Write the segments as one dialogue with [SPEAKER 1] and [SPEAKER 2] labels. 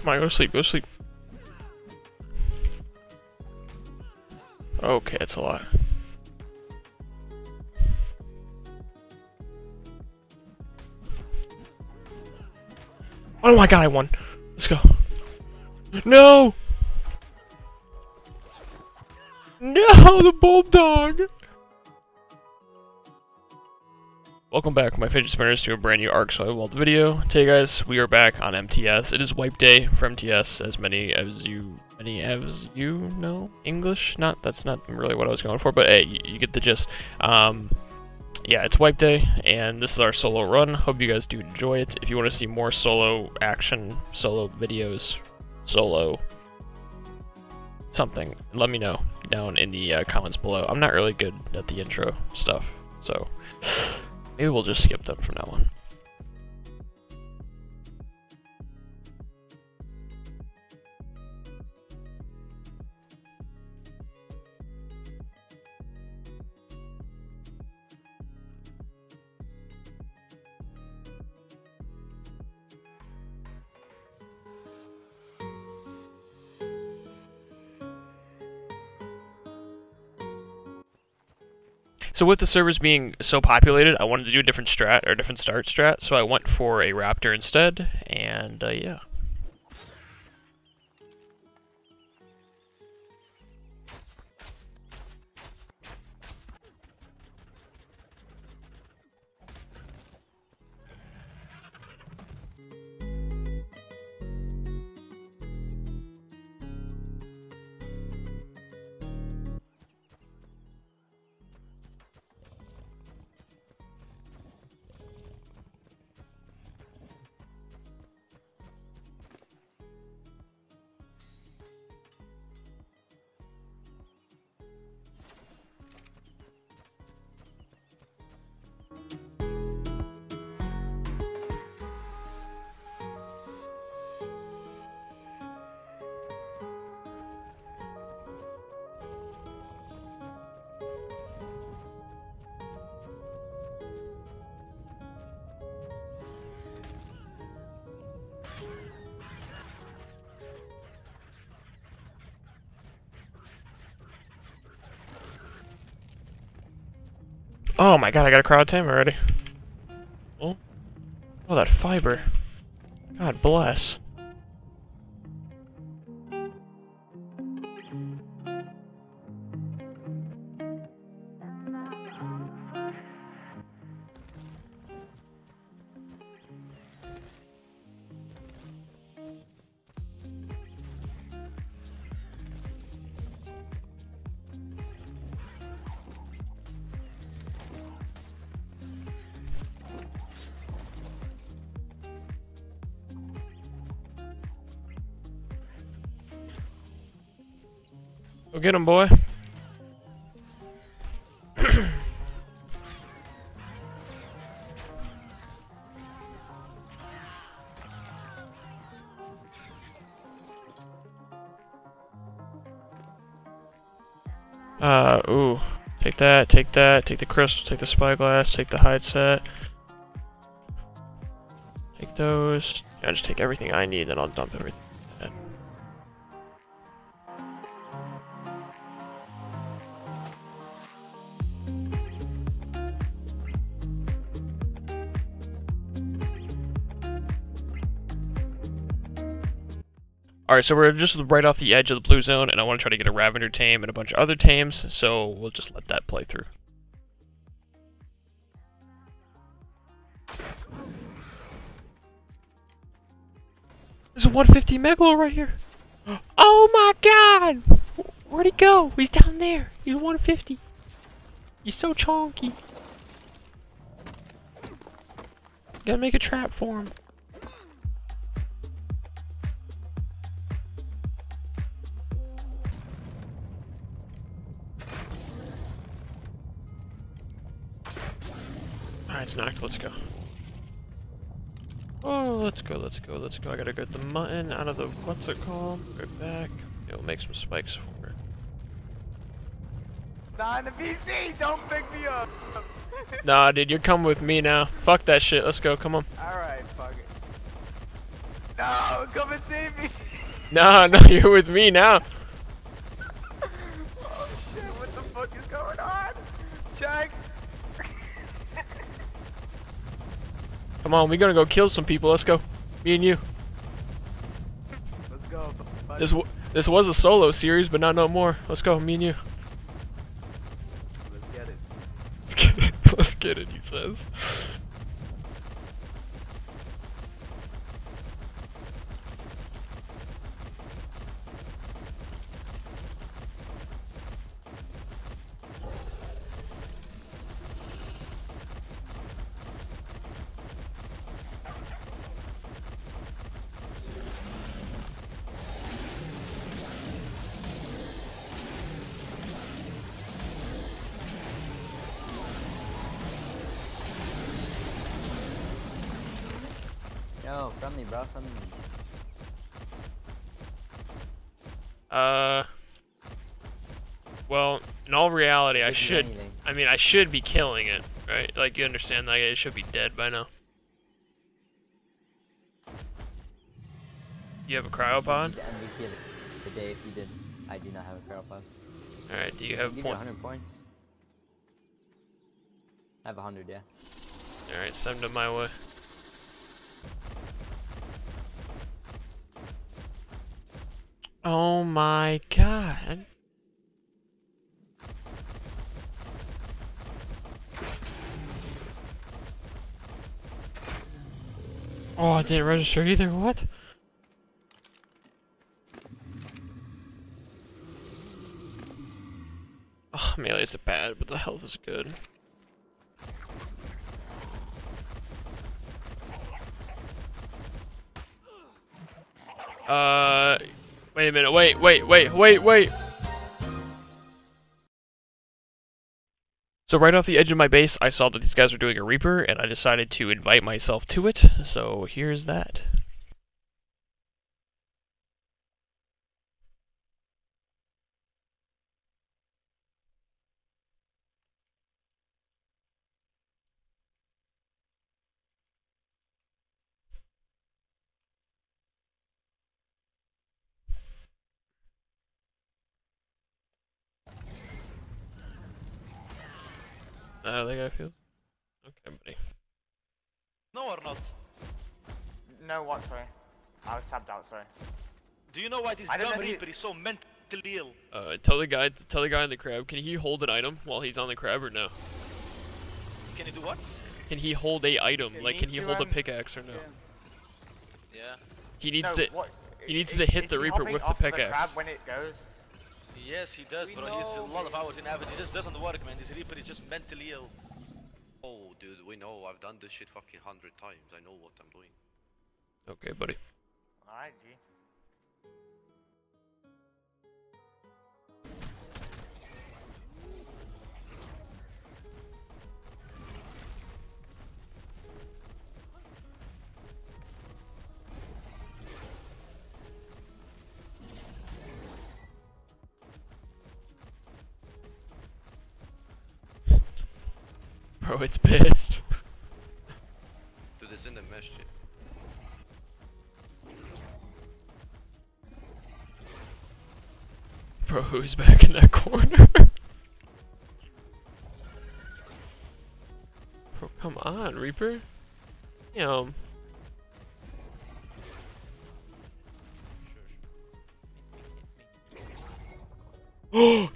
[SPEAKER 1] Come on, go to sleep, go to sleep. Okay, that's a lot. Oh my god, I won. Let's go. No! No, the bulb Welcome back, my fidget spinners, to a brand new Ark Survival World video. Today, guys, we are back on MTS. It is wipe day for MTS, as many as you, many as you know English. Not that's not really what I was going for, but hey, you, you get the gist. Um, yeah, it's wipe day, and this is our solo run. Hope you guys do enjoy it. If you want to see more solo action, solo videos, solo something, let me know down in the uh, comments below. I'm not really good at the intro stuff, so. Maybe we'll just skip them from now on. So with the servers being so populated, I wanted to do a different strat, or a different start strat, so I went for a Raptor instead, and uh, yeah. Oh my god, I got a crowd tame already. Oh. Oh, that fiber. God bless. Go get him, boy. uh, ooh. Take that, take that, take the crystal, take the spyglass, take the hide set. Take those. Yeah, just take everything I need, and I'll dump everything. Alright, so we're just right off the edge of the blue zone, and I want to try to get a Ravager tame and a bunch of other tames, so we'll just let that play through. There's a 150 Megalo right here! Oh my god! Where'd he go? He's down there! He's 150! He's so chonky! Gotta make a trap for him. Alright, it's knocked. Let's go. Oh, let's go, let's go, let's go. I gotta get the mutton out of the, what's it called? Go back. It'll make some spikes for it.
[SPEAKER 2] Nah, in the VC, don't pick me up.
[SPEAKER 1] nah, dude, you're coming with me now. Fuck that shit. Let's go. Come on.
[SPEAKER 2] Alright, fuck it. No, come and save me.
[SPEAKER 1] No, no, you're with me now.
[SPEAKER 2] Oh shit, what the fuck is going on? Jack.
[SPEAKER 1] Come on, we're gonna go kill some people. Let's go. Me and you.
[SPEAKER 2] Let's go. buddy.
[SPEAKER 1] This w this was a solo series, but not no more. Let's go, me and you.
[SPEAKER 2] Let's get it.
[SPEAKER 1] Let's get it. Let's get it. He says.
[SPEAKER 3] Yo, friendly, bro, friendly.
[SPEAKER 1] Uh. Well, in all reality, I should. I mean, I should be killing it, right? Like you understand, like it should be dead by now. You have a cryopod.
[SPEAKER 3] The MVP of the day if you did. I do not have a cryopod.
[SPEAKER 1] All right. Do you have
[SPEAKER 3] give you
[SPEAKER 1] point?
[SPEAKER 3] 100 points. I have 100, yeah.
[SPEAKER 1] All right. Send them my way. Oh my god. Oh, I didn't register either. What? Oh, melee's bad, but the health is good. Uh, wait a minute. Wait, wait, wait, wait, wait. So right off the edge of my base, I saw that these guys were doing a Reaper, and I decided to invite myself to it. So here's that. Uh, that guy feels. Okay, buddy.
[SPEAKER 4] No or not?
[SPEAKER 2] No, what? Sorry. I was tapped out. Sorry.
[SPEAKER 4] Do you know why this dumb
[SPEAKER 2] know if
[SPEAKER 4] Reaper is so mentally ill?
[SPEAKER 1] Uh, tell the guy, tell the guy in the crab. Can he hold an item while he's on the crab or no?
[SPEAKER 4] Can you do what?
[SPEAKER 1] Can he hold a item?
[SPEAKER 2] You
[SPEAKER 1] like, can he
[SPEAKER 2] to,
[SPEAKER 1] hold a
[SPEAKER 2] um,
[SPEAKER 1] pickaxe or no?
[SPEAKER 4] Yeah.
[SPEAKER 1] He needs
[SPEAKER 2] no,
[SPEAKER 1] to.
[SPEAKER 2] what?
[SPEAKER 1] he needs
[SPEAKER 2] is-
[SPEAKER 1] to hit the Reaper with the
[SPEAKER 2] off
[SPEAKER 1] pickaxe.
[SPEAKER 2] crab when it goes.
[SPEAKER 4] Yes, he does,
[SPEAKER 2] We
[SPEAKER 4] bro. He's a
[SPEAKER 2] know,
[SPEAKER 4] lot of hours in average. He just doesn't work, man. This Reaper is just mentally ill.
[SPEAKER 5] Oh, dude, we know. I've done this shit fucking hundred times. I know what I'm doing.
[SPEAKER 1] Okay, buddy.
[SPEAKER 2] Alright, G.
[SPEAKER 1] Bro, it's pissed.
[SPEAKER 5] Dude, it's in the masjid.
[SPEAKER 1] Bro, who's back in that corner? Bro, come on, Reaper. Damn. Oh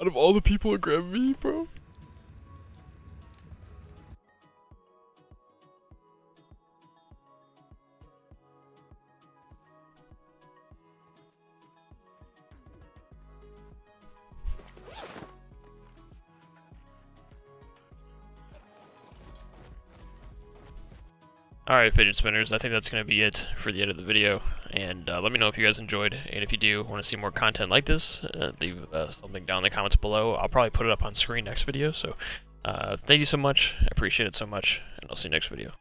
[SPEAKER 1] out of all the people grabbed me, bro. Alright, fidget spinners, I think that's going to be it for the end of the video. And uh, let me know if you guys enjoyed. And if you do want to see more content like this, uh, leave uh, something down in the comments below. I'll probably put it up on screen next video. So uh, thank you so much. I appreciate it so much. And I'll see you next video.